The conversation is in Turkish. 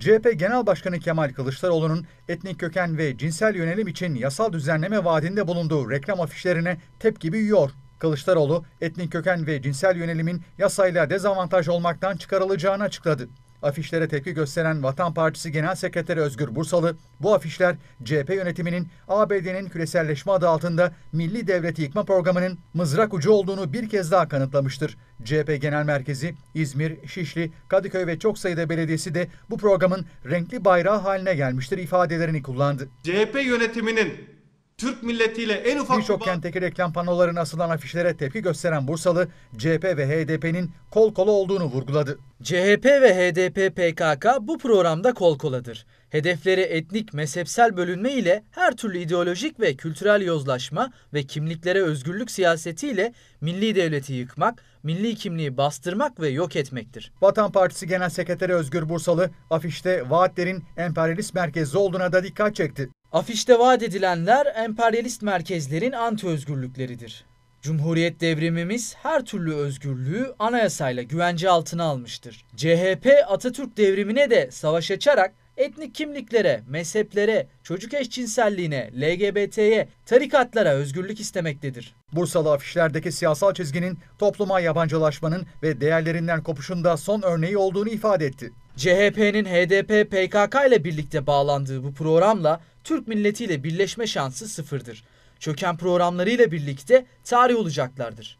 CHP Genel Başkanı Kemal Kılıçdaroğlu'nun etnik köken ve cinsel yönelim için yasal düzenleme vaadinde bulunduğu reklam afişlerine tepki büyüyor. Kılıçdaroğlu, etnik köken ve cinsel yönelimin yasayla dezavantaj olmaktan çıkarılacağını açıkladı. Afişlere tepki gösteren Vatan Partisi Genel Sekreteri Özgür Bursalı, bu afişler CHP yönetiminin ABD'nin küreselleşme adı altında Milli Devleti Yıkma Programı'nın mızrak ucu olduğunu bir kez daha kanıtlamıştır. CHP Genel Merkezi İzmir, Şişli, Kadıköy ve çok sayıda belediyesi de bu programın renkli bayrağı haline gelmiştir ifadelerini kullandı. CHP yönetiminin Türk milletiyle en ufak bir Birçok kentteki reklam panolarına asılan afişlere tepki gösteren Bursalı, CHP ve HDP'nin kol kola olduğunu vurguladı. CHP ve HDP PKK bu programda kol koladır. Hedefleri etnik mezhepsel bölünme ile her türlü ideolojik ve kültürel yozlaşma ve kimliklere özgürlük siyasetiyle milli devleti yıkmak, milli kimliği bastırmak ve yok etmektir. Vatan Partisi Genel Sekreteri Özgür Bursalı, afişte vaatlerin emperyalist merkezli olduğuna da dikkat çekti. Afişte vaat edilenler emperyalist merkezlerin anti özgürlükleridir. Cumhuriyet devrimimiz her türlü özgürlüğü anayasayla güvence altına almıştır. CHP Atatürk devrimine de savaş açarak etnik kimliklere, mezheplere, çocuk eşcinselliğine, LGBT'ye, tarikatlara özgürlük istemektedir. Bursalı afişlerdeki siyasal çizginin topluma yabancılaşmanın ve değerlerinden kopuşun da son örneği olduğunu ifade etti. CHP'nin HDP PKK ile birlikte bağlandığı bu programla Türk milletiyle birleşme şansı sıfırdır. Çöken programlarıyla birlikte tarih olacaklardır.